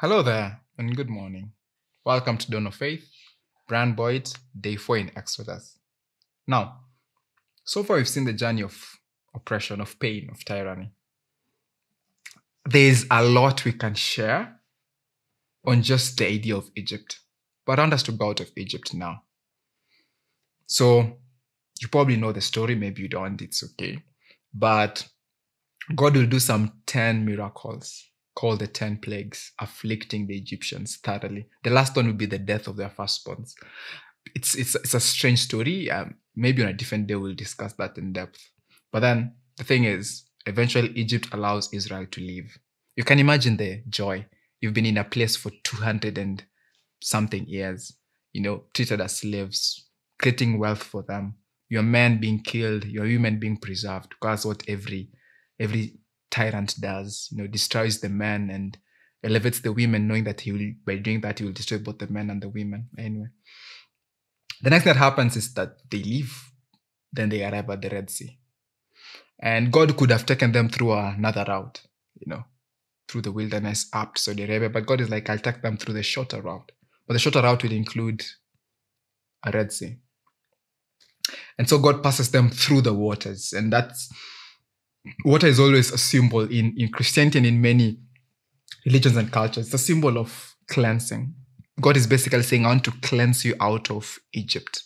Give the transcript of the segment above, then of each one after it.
Hello there, and good morning. Welcome to Dawn of Faith, Brian Boit, day four in Exodus. Now, so far we've seen the journey of oppression, of pain, of tyranny. There's a lot we can share on just the idea of Egypt, but I want us out of Egypt now. So, you probably know the story, maybe you don't, it's okay. But God will do some 10 miracles called the 10 plagues, afflicting the Egyptians thoroughly. The last one will be the death of their firstborns. It's, it's, it's a strange story. Um, maybe on a different day we'll discuss that in depth. But then the thing is, eventually Egypt allows Israel to leave. You can imagine the joy. You've been in a place for 200 and something years, you know, treated as slaves, creating wealth for them. Your men being killed, your women being preserved. That's what every every tyrant does, you know, destroys the men and elevates the women, knowing that he will by doing that he will destroy both the men and the women. Anyway. The next thing that happens is that they leave, then they arrive at the Red Sea. And God could have taken them through another route, you know, through the wilderness up to Saudi Arabia. But God is like, I'll take them through the shorter route. But the shorter route will include a Red Sea. And so God passes them through the waters. And that's water is always a symbol in, in Christianity and in many religions and cultures. It's a symbol of cleansing. God is basically saying, I want to cleanse you out of Egypt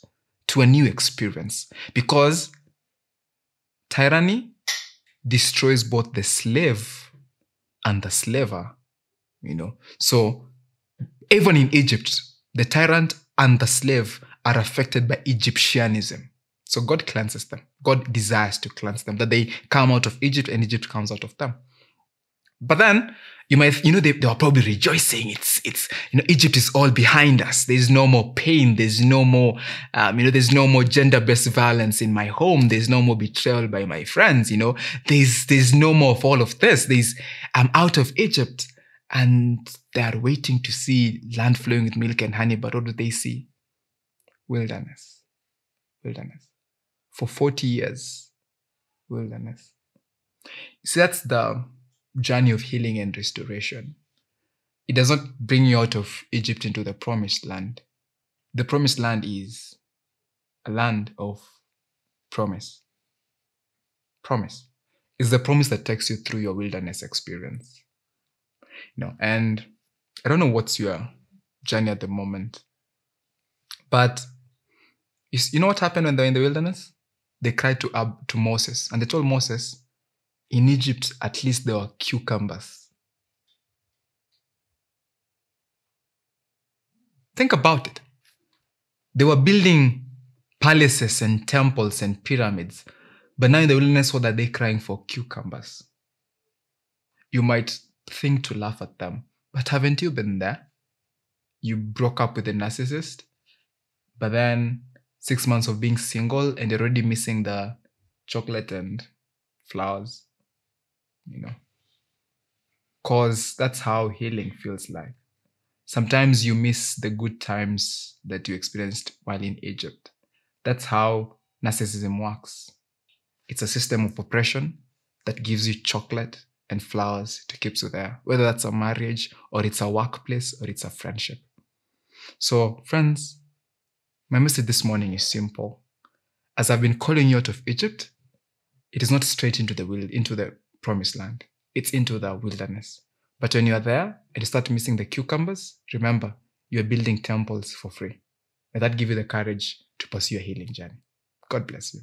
to a new experience. Because tyranny destroys both the slave and the slaver. You know, so even in Egypt, the tyrant and the slave are affected by Egyptianism. So God cleanses them. God desires to cleanse them, that they come out of Egypt and Egypt comes out of them. But then you might, you know, they, they were probably rejoicing. It's, it's, you know, Egypt is all behind us. There's no more pain. There's no more, um, you know, there's no more gender-based violence in my home. There's no more betrayal by my friends. You know, there's, there's no more of all of this. There's, I'm out of Egypt and they are waiting to see land flowing with milk and honey. But what do they see? Wilderness. Wilderness. For 40 years, wilderness. See, that's the journey of healing and restoration. It does not bring you out of Egypt into the promised land. The promised land is a land of promise. Promise is the promise that takes you through your wilderness experience. You know, and I don't know what's your journey at the moment, but you know what happened when they're in the wilderness? They cried to Ab, to Moses, and they told Moses, in Egypt, at least there were cucumbers. Think about it. They were building palaces and temples and pyramids, but now in the wilderness, what are they crying for? Cucumbers. You might think to laugh at them, but haven't you been there? You broke up with a narcissist, but then six months of being single and already missing the chocolate and flowers you know. Because that's how healing feels like. Sometimes you miss the good times that you experienced while in egypt. That's how narcissism works. It's a system of oppression that gives you chocolate and flowers to keep you there whether that's a marriage or it's a workplace or it's a friendship. So friends my message this morning is simple as i've been calling you out of egypt it is not straight into the will into the promised land. It's into the wilderness. But when you are there and you start missing the cucumbers, remember, you are building temples for free. May that give you the courage to pursue a healing journey. God bless you.